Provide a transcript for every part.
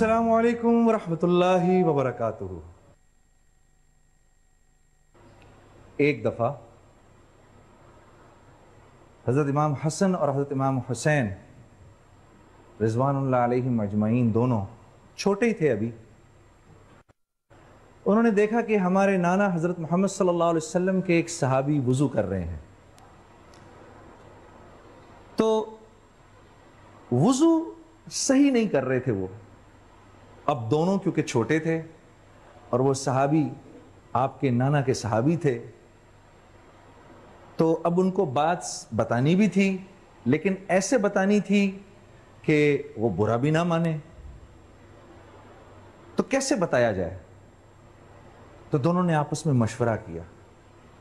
असलकम वरहमतुल्लाहि वबरकातुहू एक दफ़ा हज़रत इमाम हसन और हज़रत इमाम हुसैन रिजवान अजमैन दोनों छोटे ही थे अभी। उन्होंने देखा कि हमारे नाना हज़रत मोहम्मद सल्लल्लाहु अलैहि वसल्लम के एक सहाबी वज़ू कर रहे हैं। तो वज़ू सही नहीं कर रहे थे वो। अब दोनों क्योंकि छोटे थे और वो सहाबी आपके नाना के सहाबी थे तो अब उनको बात बतानी भी थी, लेकिन ऐसे बतानी थी कि वो बुरा भी ना माने। तो कैसे बताया जाए? तो दोनों ने आपस में मशवरा किया,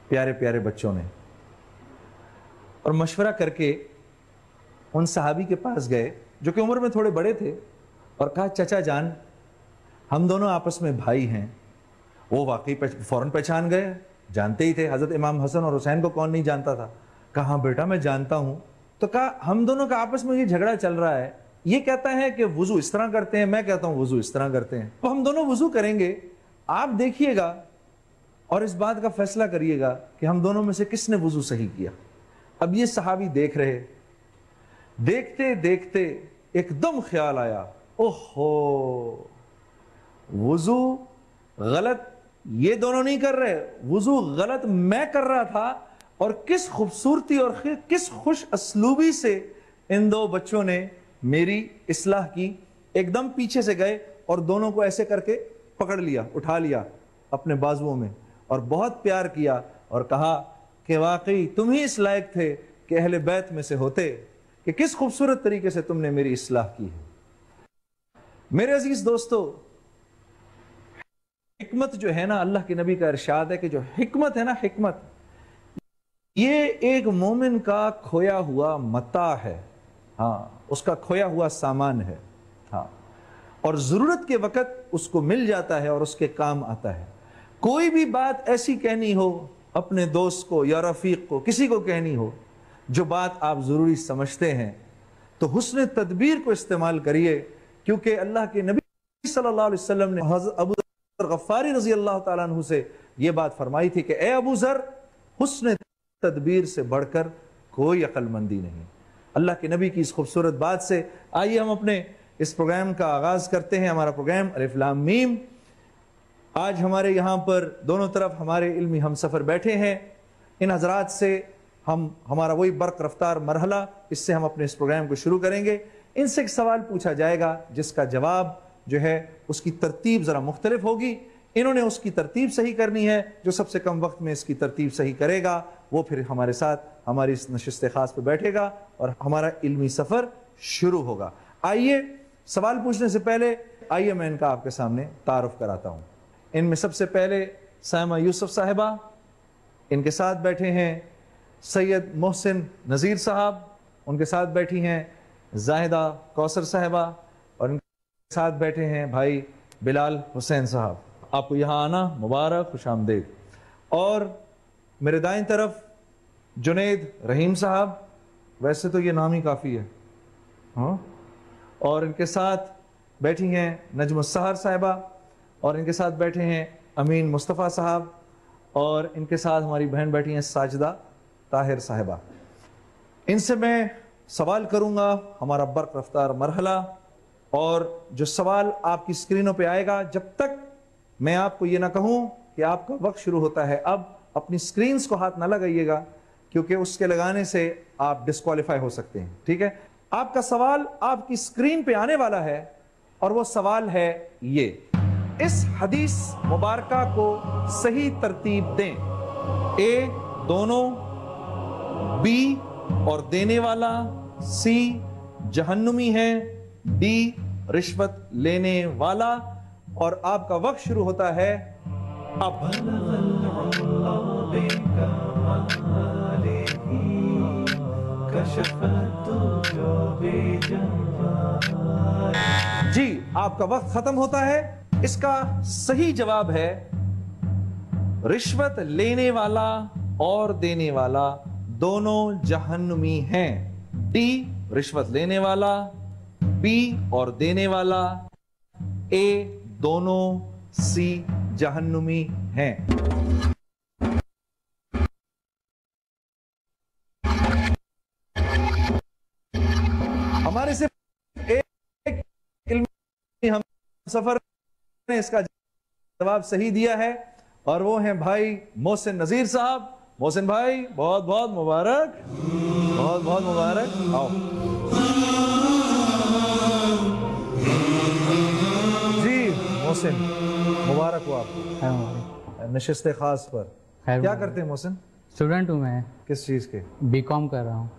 प्यारे प्यारे बच्चों ने। और मशवरा करके उन सहाबी के पास गए, जो कि उम्र में थोड़े बड़े थे, और कहा, चचा जान हम दोनों आपस में भाई हैं। वो वाकई फ़ौरन पहचान गए। जानते ही थे, हज़रत इमाम हसन और हुसैन को कौन नहीं जानता था। कहा, बेटा, मैं जानता हूँ। तो कहा, हम दोनों का आपस में ये झगड़ा चल रहा है। ये कहता है कि वज़ू इस तरह करते हैं, मैं कहता हूँ वज़ू इस तरह करते हैं। तो हम दोनों वज़ू करेंगे। आप देखिएगा और इस बात का फैसला करिएगा कि हम दोनों में से किसने वज़ू सही किया। अब ये सहाबी देख रहे। देखते देखते एकदम ख्याल आया। ओहो! वज़ू गलत, ये दोनों नहीं कर रहे। वज़ू गलत मैं कर रहा था और किस खूबसूरती और किस खुश असलूबी से इन दो बच्चों ने मेरी इसलाह की एकदम पीछे से गए और दोनों को ऐसे करके पकड़ लिया, उठा लिया अपने बाजुओं में और बहुत प्यार किया और कहा कि वाकई तुम ही इस लायक थे कि अहले बैत में से होते कि किस खूबसूरत तरीके से तुमने मेरी इसलाह की है। मेरे अज़ीज़ दोस्तों हिकमत जो है ना, अल्लाह के नबी का इरशाद है कि जो हिकमत है ना, हिकमत। ये एक मोमिन का खोया हुआ मता है। हाँ उसका खोया हुआ सामान है। हाँ और ज़रूरत के वक़्त उसको मिल जाता है और उसके काम आता है। कोई भी बात ऐसी कहनी हो, अपने दोस्त को या रफ़ीक को, किसी को कहनी हो, जो बात आप ज़रूरी समझते हैं तो हुसन तदबीर को इस्तेमाल करिए, क्योंकि अल्लाह के नबी सल्लल्लाहु अलैहि वसल्लम ने अबू गफ्फारी रज़ी अल्लाह तु से यह बात फरमाई थी कि, ए अबू जर, हुसन तदबीर से बढ़कर कोई अक्लमंदी नहीं। अल्लाह के नबी की इस खूबसूरत बात से आइए हम अपने इस प्रोग्राम का आगाज़ करते हैं, हमारा प्रोग्राम अलिफ्लाम मीम। आज हमारे यहाँ पर दोनों तरफ़ हमारे इल्मी हम सफ़र बैठे हैं। इन हजरात से हम, हमारा वही बर्क रफ्तार मरहला, इससे हम अपने इस प्रोग्राम को शुरू करेंगे। इनसे एक सवाल पूछा जाएगा, जिसका जवाब जो है उसकी तरतीब ज़रा मुख्तलिफ़ होगी। इन्होंने उसकी तरतीब सही करनी है। जो सबसे कम वक्त में इसकी तरतीब सही करेगा, वो फिर हमारे साथ, हमारी इस नशस्त ख़ास पर बैठेगा और हमारा इल्मी सफ़र शुरू होगा। आइए, सवाल पूछने से पहले, आइए मैं इनका आपके सामने तारफ़ कराता हूँ। इनमें सबसे पहले सायमा यूसुफ साहिबा, इनके साथ बैठे हैं सैयद मोहसिन नज़ीर साहब, उनके साथ बैठी हैं जाहिदा कौसर साहिबा साथ बैठे हैं भाई बिलाल हुसैन साहब। आपको यहाँ आना, मुबारक खुश आमदेद और मेरे दाएँ तरफ़ जुनेद रहीम साहब, वैसे तो ये नाम ही काफ़ी है। हाँ? और इनके साथ बैठी हैं नजम सहर साहिबा, और इनके साथ बैठे हैं अमीन मुस्तफ़ा साहब, और इनके साथ हमारी बहन बैठी हैं साजदा ताहिर साहिबा। इनसे मैं सवाल करूँगा, हमारा बर्क रफ्तार मरहला और जो सवाल आपकी स्क्रीनों पे आएगा, जब तक मैं आपको ये ना कहूँ कि आपका वक्त शुरू होता है, अब अपनी स्क्रीन को हाथ ना लगाइएगा, क्योंकि उसके लगाने से आप डिस्कालीफाई हो सकते हैं, ठीक है? आपका सवाल आपकी स्क्रीन पे आने वाला है, और वो सवाल है ये। इस हदीस मुबारक को सही तरतीब दें। ए, दोनों, बी, और देने वाला, सी, जहन्नुमी है। डी, रिश्वत लेने वाला, और आपका वक्त शुरू होता है अब। जी, आपका वक्त खत्म होता है। इसका सही जवाब है रिश्वत लेने वाला और देने वाला दोनों जहन्नुमी हैं। डी, रिश्वत लेने वाला बी और देने वाला ए दोनों सी जहन्नुमी हैं। हमारे सिर्फ़ एक हम सफ़र ने इसका जवाब सही दिया है और वो हैं भाई मोहसिन नजीर साहब। मोहसिन भाई बहुत बहुत मुबारक। बहुत बहुत मुबारक। आओ। मोहसिन मुबारक हो आपको। नशस्त खास पर। क्या करते हैं मोहसिन? स्टूडेंट हूँ मैं। किस चीज़ के? बी कॉम कर रहा हूँ।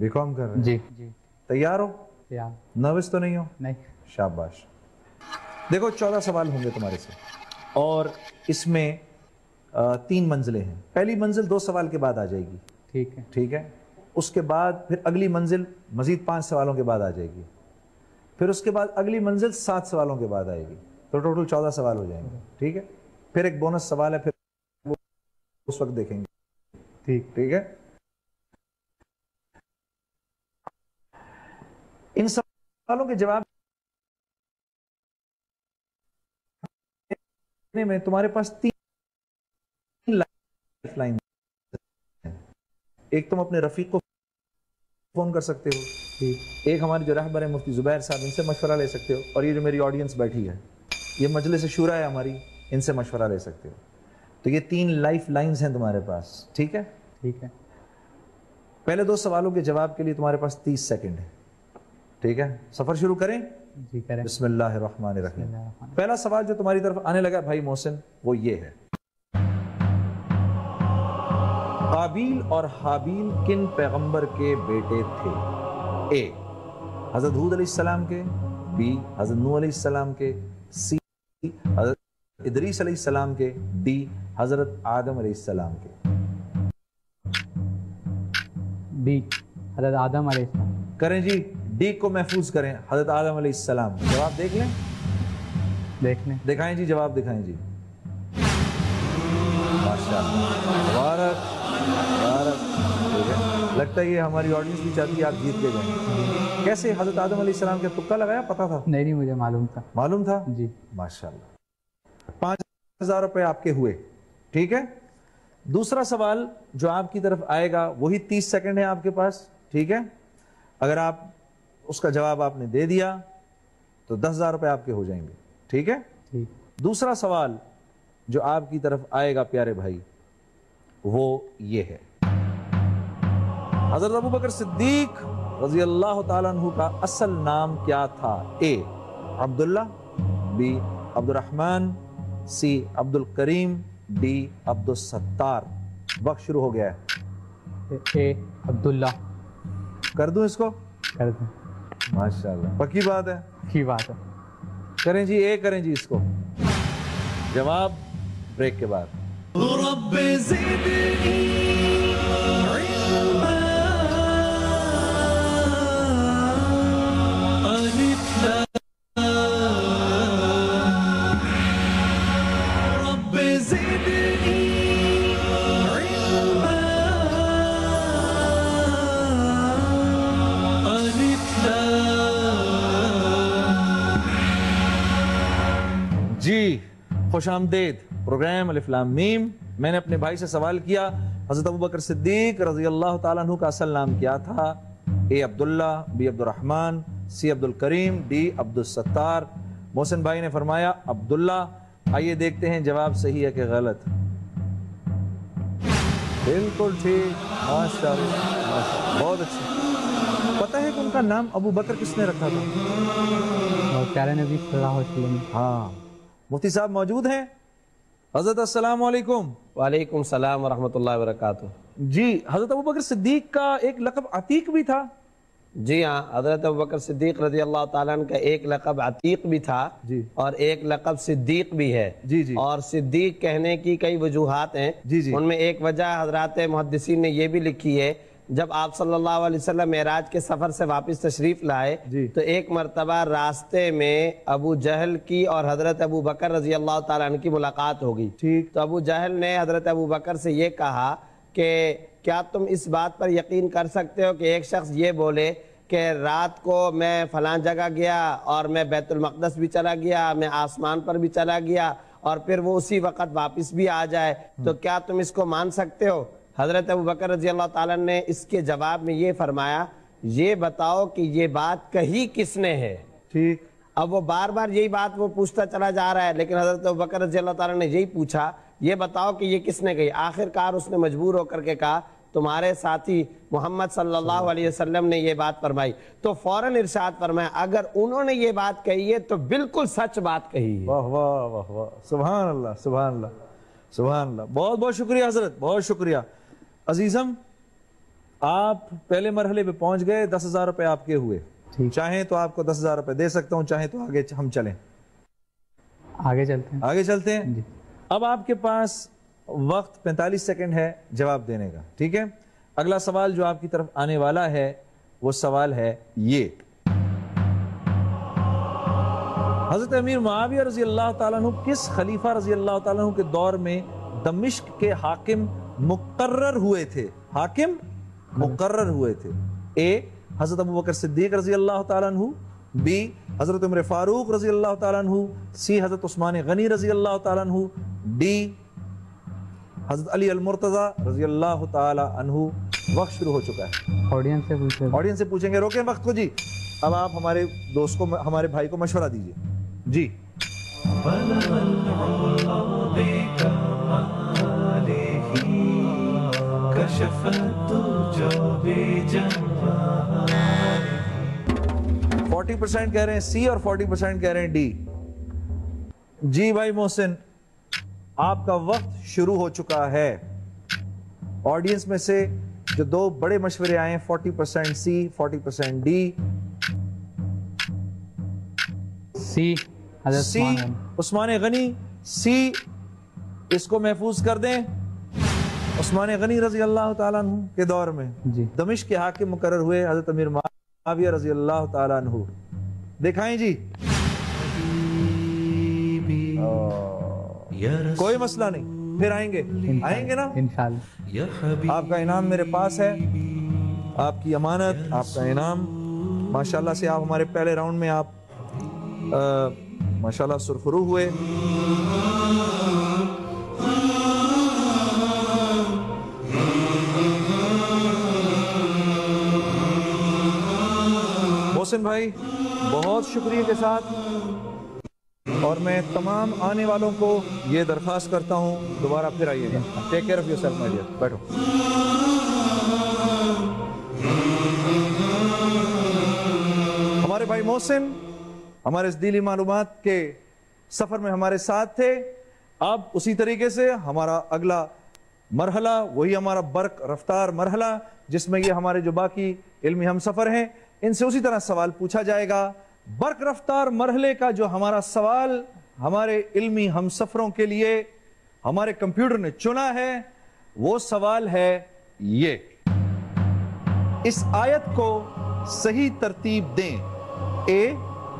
बीकॉम कर रहे हैं? जी। जी। तैयार हो? या नर्वस तो नहीं हो? नहीं। शाबाश। देखो चौदह सवाल होंगे तुम्हारे से। और इसमें तीन मंजिलें हैं। पहली मंजिल दो सवाल के बाद आ जाएगी। ठीक है। ठीक है? उसके बाद फिर अगली मंजिल मजीद पाँच सवालों के बाद आ जाएगी। फिर उसके बाद अगली मंजिल सात सवालों के बाद आएगी। तो टोटल चौदह सवाल हो जाएँगे ठीक है? फिर एक बोनस सवाल है फिर वो उस वक्त देखेंगे। ठीक। ठीक है? इन सवालों के जवाब में तुम्हारे पास तीन लाइफ लाइन एक तुम अपने रफीक को फ़ोन कर सकते हो। ठीक। एक हमारे जो रहबर है मुफ्ती जुबैर साहब इनसे मशवरा ले सकते हो और ये जो मेरी ऑडियंस बैठी है। ये मजलिस शुरा है हमारी इनसे मशवरा ले सकते हो। तो ये तीन लाइफ लाइन्स हैं तुम्हारे पास ठीक है? ठीक है। पहले दो सवालों के जवाब के लिए तुम्हारे पास तीस सेकेंड है ठीक है? सफ़र शुरू करें? जी करें। पहला सवाल जो तुम्हारी तरफ़ आने लगा भाई मोहसिन वो ये है। काबील और हाबील किन पैगंबर के बेटे थे? ए हज़रत हूद अलैहिस्सलाम के बी हज़रत नूह अलैहिस्सलाम के सी इदरीस अलैहिस्सलाम के डी हज़रत आदम अलैहिस्सलाम के। बी हज़रत आदम करें जी डी को महफूज करें हज़रत आदम अलैहिस्सलाम जवाब देख लें? देख लें। दिखाएँ जी जवाब दिखाएँ जी। माशाल्लाह। लगता है ये हमारी ऑडियंस भी चाहती है आप जीत के जाएँ कैसे हज़रत आदम अलैहिस्सलाम के तुक्का लगाया? पता था? नहीं नहीं मुझे मालूम था। मालूम था? जी। माशाल्लाह। पाँच हज़ार रुपए आपके हुए। ठीक है? दूसरा सवाल जो आपकी तरफ़ आएगा वही तीस सेकंड है आपके पास। ठीक है? अगर आप उसका जवाब आपने दे दिया तो दस हज़ार रुपए आपके हो जाएँगे। ठीक है? ठीक दूसरा सवाल जो आपकी तरफ़ आएगा प्यारे भाई वो ये है। हज़रत अबू बकर सिद्दीक रज़ी अल्लाह तु का असल नाम क्या था? A Abdullah B Abdulrahman C Abdul Karim D Abdul Sattar वक्त शुरू हो गया है। ए, अब्दुल्ला कर दूँ इसको? कर दें। माशाल्लाह। पक्की बात है? की बात है। करें जी ए करें जी इसको। जवाब ब्रेक के बाद। खुश आमदेद प्रोग्राम अलिफ्लाम मीम मैंने अपने भाई से सवाल किया हज़रत अबू बकर सिद्दीक रज़ी अल्लाह अन्हु का असल नाम क्या था? A Abdullah B Abdulrahman C Abdul Karim D Abdul Sattar. Mohsin भाई ने फरमाया अब्दुल्ला आइए देखते हैं जवाब सही है कि गलत। बिल्कुल ठीक माशाल्लाह, बहुत अच्छा। पता है कि उनका नाम अबू बकर किसने रखा था? प्यारे नबी हाँ। मुफ्ती साहब मौजूद हैं हज़रत अस्सलाम वालेकुम सलाम वरहमतुल्लाहि वबरकातुह जी हज़रत अबू बकर सिद्दीक का एक लकब अतीक भी था जी हाँ हज़रत अबू बकर सिद्दीक रज़ी अल्लाह ताला का एक लकब अतीक भी था जी। और एक लकब सिद्दीक भी है जी, जी। और सिद्दीक कहने की कई वजूहात हैं जी, जी। उनमें एक वजह हज़रत मुहद्दिसीन ने ये भी लिखी है जब आप सल्लल्लाहु अलैहि वसल्लम मेराज के सफ़र से वापस तशरीफ़ लाए तो एक मरतबा रास्ते में अबू जहल की और हज़रत अबू बकर रज़ी अल्लाह ताला की मुलाकात होगी। ठीक। तो अबू जहल ने हज़रत अबू बकर से ये कहा कि क्या तुम इस बात पर यकीन कर सकते हो कि एक शख्स ये बोले कि रात को मैं फलां जगह गया और मैं बैतुल मकदस भी चला गया मैं आसमान पर भी चला गया और फिर वो उसी वक्त वापस भी आ जाए। तो क्या तुम इसको मान सकते हो? हज़रत अबू बकर रज़ी अल्लाह ताला ने इसके जवाब में ये फरमाया ये बताओ कि ये बात कही किसने है? ठीक। अब वो बार बार यही बात वो पूछता चला जा रहा है लेकिन हज़रत अबू बकर रज़ी अल्लाह ताला ने यही पूछा ये बताओ कि ये किसने कही? आखिरकार उसने मजबूर होकर के कहा तुम्हारे साथी मोहम्मद सल्लल्लाहु अलैहि वसल्लम ने ये बात फरमाई। तो फ़ौरन इरशाद फरमाया अगर उन्होंने ये बात कही है तो बिल्कुल सच बात कही है। वाह वाह वाह वाह। सुबहान अल्लाह सुबहान अल्लाह सुबहान अल्लाह। बहुत बहुत शुक्रिया हज़रत बहुत शुक्रिया। अजीजम आप पहले मरहले पे पहुँच गए दस हज़ार रुपए आपके हुए। चाहे तो आपको दस हज़ार रुपए दे सकता हूँ चाहे तो आगे हम चलें। आगे चलते हैं। आगे चलते हैं? अब आपके पास वक्त 45 सेकंड है जवाब देने का ठीक है? अगला सवाल जो आपकी तरफ़ आने वाला है वो सवाल है ये। हज़रत अमीर मुआविया रज़ी अल्लाह अन्हु किस खलीफा रज़ी अल्लाह अन्हु के दौर में दमिश्क के हाकिम मुकर्रर हुए थे। हाकिम मुकर्रर हुए थे। ए हज़रत अबू बकर सिद्दीक रज़ी अल्लाह तआला अन्हु। बी हज़रत उमर फारूक रज़ी अल्लाह तआला अन्हु। सी हज़रत उस्मान गनी रज़ी अल्लाह तआला अन्हु। डी हज़रत अली अल मुर्तजा रज़ी अल्लाह तआला अन्हु। वक्त शुरू हो चुका है। ऑडियंस से पूछे। ऑडियंस से पूछेंगे। रोकें वक्त को जी। अब आप हमारे दोस्त को हमारे भाई को मशवरा दीजिए। जी। कशफ तू जो फोर्टी परसेंट कह रहे हैं सी और फोर्टी परसेंट कह रहे हैं डी जी भाई मोहसिन आपका वक्त शुरू हो चुका है। ऑडियंस में से जो दो बड़े मशवरे आए हैं forty percent C forty percent D C C Usman Ghani. C इसको महफूज कर दें। उस्मान गनी रज़ी अल्लाह तु के दौर में दमिश के हाकिम मुकर हुए हज़रत अमीर माविया रज़ी अल्लाह तु दिखाएँ जी। कोई मसला नहीं। फिर आएँगे। आएँगे ना? आपका इनाम मेरे पास है। आपकी अमानत आपका इनाम। माशाल्लाह से आप हमारे पहले राउंड में आप माशाल्लाह सुरखरू हुए। मोहसिन भाई, बहुत शुक्रिया के साथ। और मैं तमाम आने वालों को ये दरख्वास्त करता हूँ, दोबारा फिर आइएगा take care of your self dear बैठो हमारे भाई मोहसिन, हमारे इस दिली मालूम के सफ़र में हमारे साथ थे। अब उसी तरीके से हमारा अगला मरहला, वही हमारा बर्क रफ्तार मरहला, जिसमें ये हमारे जो बाकी इल्मी हम सफ़र हैं इनसे उसी तरह सवाल पूछा जाएगा, बर्क रफ्तार मरहले का जो हमारा सवाल हमारे इल्मी हम सफरों के लिए, हमारे कंप्यूटर ने चुना है, वो सवाल है ये। इस आयत को सही तरतीब दें। ए,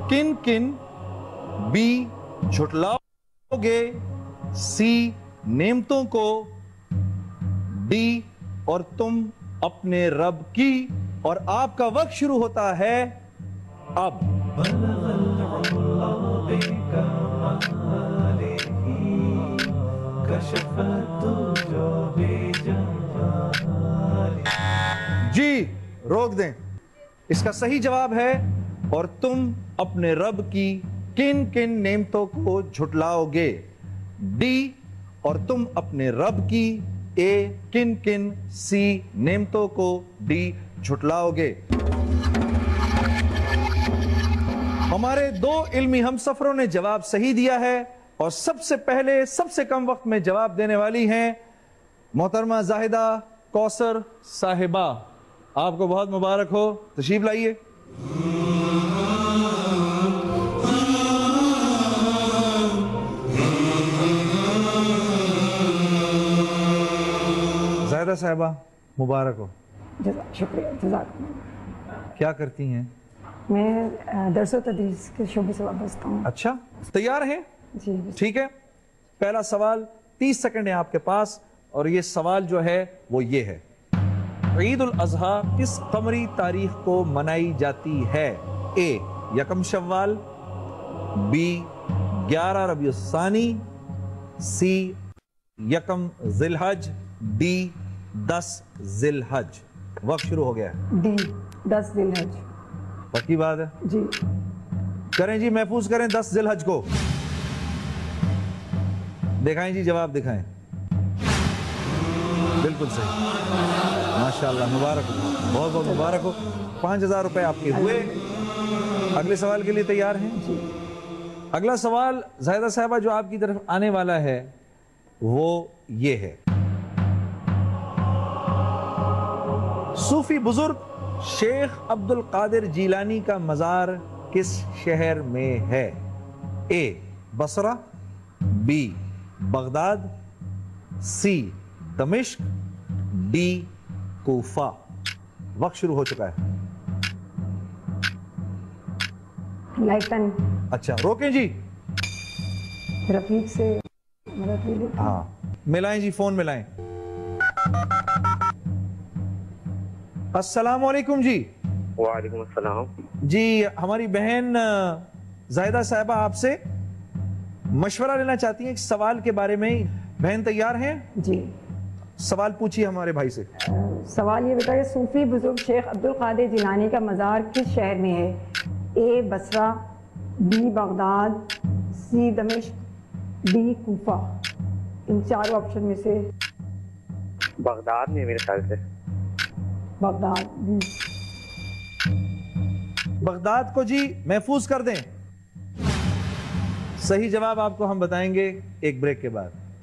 किन किन, बी, झुटलाओगे, सी, नेमतों को, डी, और तुम अपने रब की और आपका वक्त शुरू होता है अब। जी, रोक दें। इसका सही जवाब है, और तुम अपने रब की किन किन नेमतों को झुटलाओगे? डी, और तुम अपने रब की ए, किन किन, सी, नेमतों को डी, झुटलाओगे। हमारे दो इल्मी हम सफरों ने जवाब सही दिया है और सबसे पहले, सबसे कम वक्त में जवाब देने वाली हैं मोहतरमा जाहिदा कौसर साहिबा। आपको बहुत मुबारक हो। तशीफ लाइए। जाहिदा साहिबा मुबारक हो। शुक्रिया जजाक क्या करती हैं? मैं दरस तदरीस के शोबे से वाबस्ता हूँ। अच्छा तैयार हैं? जी ठीक है। पहला सवाल 30 सेकंड है आपके पास और ये सवाल जो है वो ये है। ईद उल अजहा किस कमरी तारीख को मनाई जाती है? ए यकम शव्वाल बी ग्यारह रबी सानी सी यकम जिलहज डी दस जिलहज। वक्त शुरू हो गया है। डी दस दिन हज पक्की बात है? जी। करें जी महफूज करें दस जिलहज को। दिखाएँ जी जवाब दिखाएँ। बिल्कुल सही। माशाल्लाह मुबारक हो। बहुत बहुत मुबारक हो। पाँच हज़ार रुपए आपके हुए। अगले सवाल के लिए तैयार हैं? अगला सवाल जायदा साहबा जो आपकी तरफ़ आने वाला है वो ये है। सूफी बुज़ुर्ग शेख अब्दुल कादिर जीलानी का मजार किस शहर में है? A Basra B Baghdad C Damascus D Kufa. वक्त शुरू हो चुका है। लाइफ टाइम अच्छा रोकें जी। रफीक से मदद हाँ। मिलाएँ जी फ़ोन मिलाएँ। अस्सलाम वालेकुम जी। वालेकुम अस्सलाम। जी हमारी बहन जायदा साहबा आपसे मशवरा लेना चाहती हैं एक सवाल के बारे में। बहन तैयार हैं? जी। सवाल पूछिए हमारे भाई से। सवाल ये बताइए सूफी बुज़ुर्ग शेख अब्दुल कादिर जिलानी का मज़ार किस शहर में है? A Basra B Baghdad C Damascus D Kufa. इन चार ऑप्शन में से। बगदाद में मेरे ख्याल से। बगदाद। बी बगदाद को जी महफूज कर दें। सही जवाब आपको हम बताएँगे एक ब्रेक के बाद।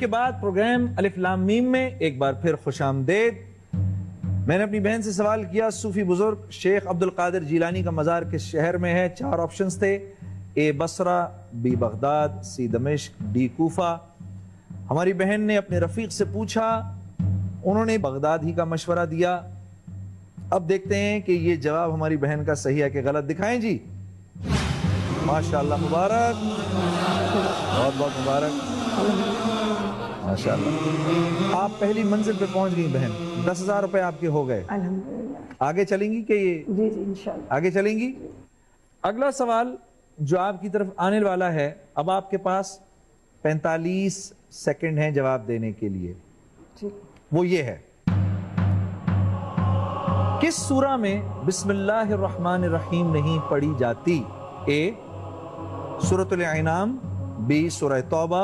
के बाद प्रोग्राम अलिफ लाम मीम में एक बार फिर खुश आमदेद मैंने अपनी बहन से सवाल किया, सूफी बुज़ुर्ग, शेख अब्दुल कादिर जीलानी का मज़ार किस शहर में है? चार ऑप्शंस थे, A Basra, B Baghdad, C Damascus, D Kufa. हमारी बहन ने अपने रफीक से पूछा, उन्होंने बगदाद ही का मशवरा दिया। अब देखते हैं कि ये जवाब हमारी बहन का सही है कि गलत। दिखाएँ जी। माशाल्लाह मुबारक। बहुत बहुत मुबारक। माशाल्लाह। आप पहली मंजिल पे पहुँच गई बहन। दस हज़ार रुपए आपके हो गए। अल्हम्दुलिल्लाह। आगे चलेंगी कि ये जी जी इंशाल्लाह। आगे चलेंगी? अगला सवाल जो आपकी तरफ़ आने वाला है अब आपके पास 45 सेकंड हैं जवाब देने के लिए। ठीक वो ये है। किस सूरा में बिस्मिल्लाहिर्रहमानिर्रहीम नहीं पढ़ी जाती? ए सूरतुल इनाम बी सूरह तौबा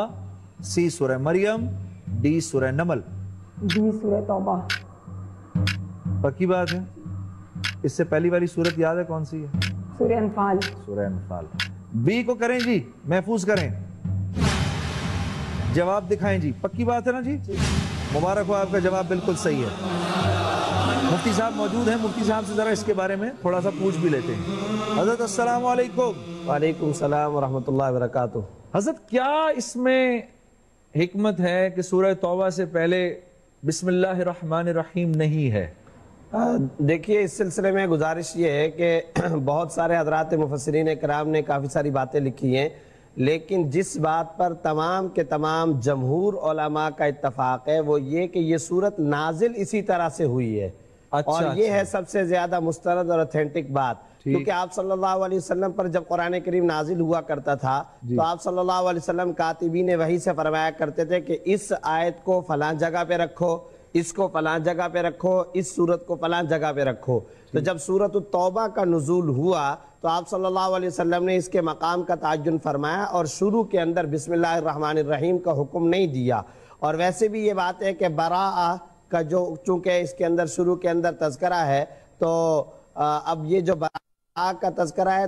सी सूरह मरियम डी सूरह नमल। डी सूरह तौबा। पक्की बात है? इससे पहली वाली सूरत याद है कौन सी है? सूरह अनफाल। सूरह अनफाल। बी को करें जी महफूज करें। जवाब दिखाएँ जी। पक्की बात है ना जी? मुबारक हो आपका जवाब बिल्कुल सही है। मुफ्ती साहब मौजूद हैं। मुफ्ती साहब से जरा इसके बारे में थोड़ा सा पूछ भी लेते हैं। हज़रत अस्सलाम वालेकुम। वालेकुम सलाम वरहमतुल्लाहि वबरकातुहू हज़रत क्या इसमें हिकमत है कि सूरह तौबा से पहले बिस्मिल्लाहिर्रहमानिर्रहीम नहीं है। देखिए इस सिलसिले में गुजारिश ये है कि बहुत सारे हजरात मुफसरीन कराम ने काफ़ी सारी बातें लिखी हैं लेकिन जिस बात पर तमाम के तमाम जमहूर का इत्तफाक है वो ये कि ये सूरत नाजिल इसी तरह से हुई है। अच्छा, और ये अच्छा। है सबसे ज़्यादा मुस्तरद और ऑथेंटिक बात। क्योंकि आप सल्लल्लाहु अलैहि वसल्लम पर जब कुरान करीम नाजिल हुआ करता था तो आप सल्लल्लाहु अलैहि वसल्लम कातिबीन वही से फरमाया करते थे कि इस आयत को फलां जगह पे रखो इसको फलां जगह पे रखो इस सूरत को फलां जगह पे रखो। तो जब सूरत तौबा का नुजूल हुआ तो आप सल्लल्लाहु अलैहि वसल्लम ने इसके मकाम का ताजुन फरमाया और शुरू के अंदर बिस्मिल्लाहिर्रहमानिर्रहीम का हुक्म नहीं दिया। और वैसे भी ये बात है कि बरा का जो चूँकि इसके अंदर शुरू के अंदर तस्करा है तो अब ये जो बरा का तस्करा है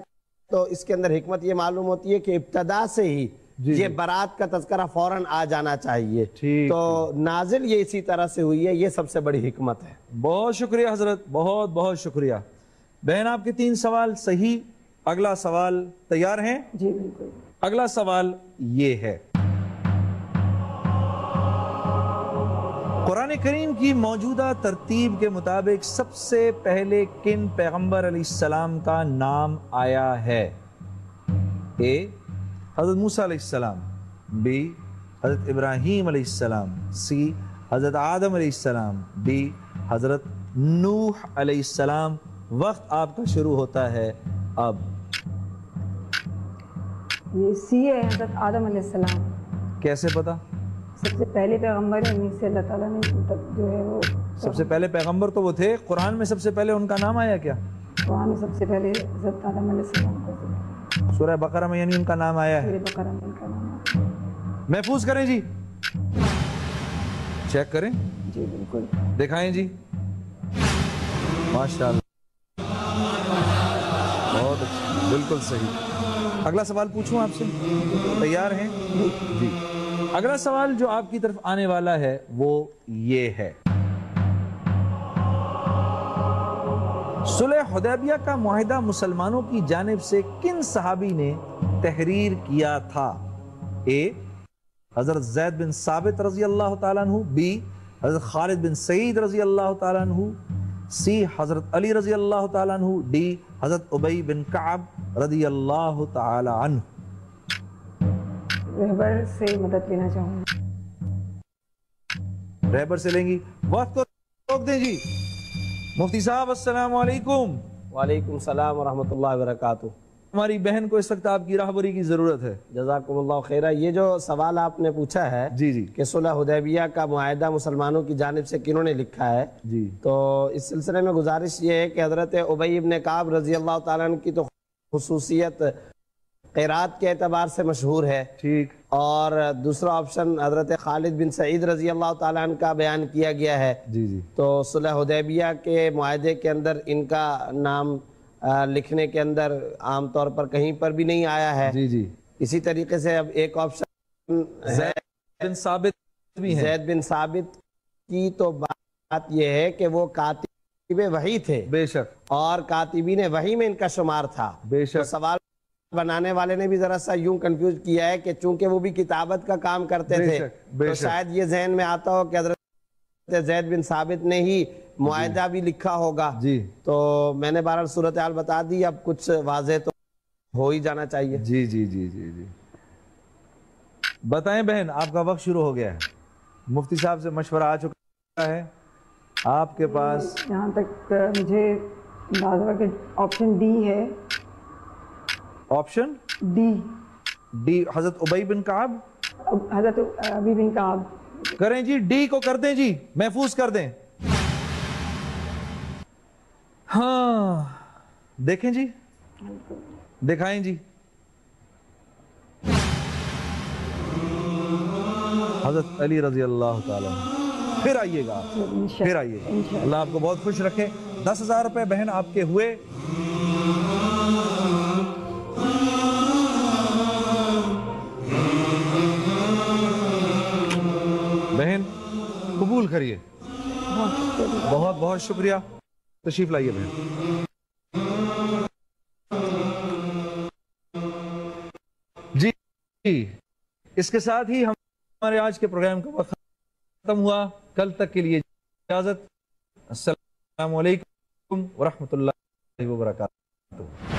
तो इसके अंदर हिकमत ये मालूम होती है कि इब्तदा से ही ये बारात का तस्करा फ़ौरन आ जाना चाहिए। तो नाजिल ये इसी तरह से हुई है ये सबसे बड़ी हिकमत है। बहुत शुक्रिया हज़रत बहुत बहुत शुक्रिया। बहन आपके तीन सवाल सही अगला सवाल तैयार हैं? जी बिल्कुल। अगला सवाल ये है। कुरान करीम की मौजूदा तरतीब के मुताबिक सबसे पहले किन पैगंबर अलैहिस्सलाम का नाम आया है? ए हज़रत मूसा अलैहिस्सलाम बी हज़रत इब्राहीम अलैहिस्सलाम सी हज़रत आदम अलैहिस्सलाम डी हज़रत नूह अलैहिस्सलाम वक्त आपका शुरू होता है अब। ये सी है हज़रत आदम अलैहिस्सलाम कैसे पता? सबसे पहले पैगंबर है उन्हीं से अल्लाह ताला ने मतलब जो है वो सबसे पहले पैगंबर तो वो थे। कुरान में सबसे पहले उनका नाम आया क्या? कुरान में सबसे पहले हज़रत आदम अलैहिस्सलाम को सूरह बकरा में यानी उनका नाम आया है। बकरा में इनका नाम महफूज करें जी। चेक करें। जी बिल्कुल। दिखाएँ जी। माशाल्लाह। बहुत अच्छा। बिल्कुल सही। अगला सवाल पूछूँ आपसे। तैयार हैं? जी। अगला सवाल जो आपकी तरफ़ आने वाला है, वो ये है। सुलह हुदैबिया का मुआहिदा मुसलमानों की जानिब से किन सहाबी ने तहरीर किया था? ए, हज़रत जैद बिन साबित रज़ी अल्लाह तु बी, हज़रत खालिद बिन सईद रज़ी अल्लाह तु सी, हज़रत अली रज़ी अल्लाह तु डी, हज़रत उबई बिन काब रज़ी अल्लाह तु रहबर से मदद लेना चाहूँगी। रहबर से लेंगी। वक्त को रोक दें जी। मुफ्ती साहब अस्सलाम वालेकुम। वालेकुम सलाम वरहमतुल्लाहि वबरकातुहू। हमारी बहन को इस वक्त आपकी राहबरी की ज़रूरत है। जजाकुमुल्लाह खैरा। ये जो सवाल आपने पूछा है जी जी। कि सुलह हुदैबिया का मुआहदा मुसलमानों की जानिब से किन्होंने लिखा है जी। तो इस सिलसिले में गुजारिश ये है कि हज़रत उबई इब्न काब रज़ी अल्लाह ताला की तो खसूसियत कैरात के एतबार से मशहूर है। ठीक। और दूसरा ऑप्शन हज़रत खालिद बिन सईद रज़ी अल्लाह अन्हु का बयान किया गया है। जी जी। तो सुलह हुदैबिया के माहे के अंदर इनका नाम आ, लिखने के अंदर आमतौर पर कहीं पर भी नहीं आया है। जी जी। इसी तरीके से अब एक ऑप्शन बिन साबित भी हैं। जैद बिन साबित की तो बात यह है कि वो कातिब वही थे। बेशक। और कातिबीन वही में इनका शुमार था। बेशक। तो सवाल बनाने वाले ने भी जरा सा यूँ कंफ्यूज किया है कि चूँकि वो भी किताबत का काम करते थे तो शायद ये जहन में आता हो कि हज़रत जैद बिन साबित ने ही मुआहदा भी लिखा होगा। जी। तो मैंने बहरहाल सूरत हाल बता दी अब कुछ वाजे तो हो ही जाना चाहिए। जी जी जी जी जी। बताएँ बहन आपका वक्त शुरू हो गया है। मुफ्ती साहब से मशवरा आ चुका है। आपके पास यहाँ तक मुझे अंदाज़ा ऑप्शन डी है। ऑप्शन डी डी हज़रत उबई बिन काब हज़रत अबी बिन काब करें जी डी को कर दें जी महफूज कर दें। हाँ देखें जी दिखाएँ जी। हज़रत अली रज़ी अल्लाह ताला फिर आइएगा फिर आइएगा। अल्लाह आपको बहुत खुश रखे। दस हज़ार रुपए बहन आपके हुए। करिए। बहुत बहुत शुक्रिया। तशरीफ़ लाइए बहन। जी, इसके साथ ही हम हमारे आज के प्रोग्राम का वक्त खत्म हुआ। कल तक के लिए इजाज़त। वालेकुम वरहमतुल्लाहि वबरकातुहू।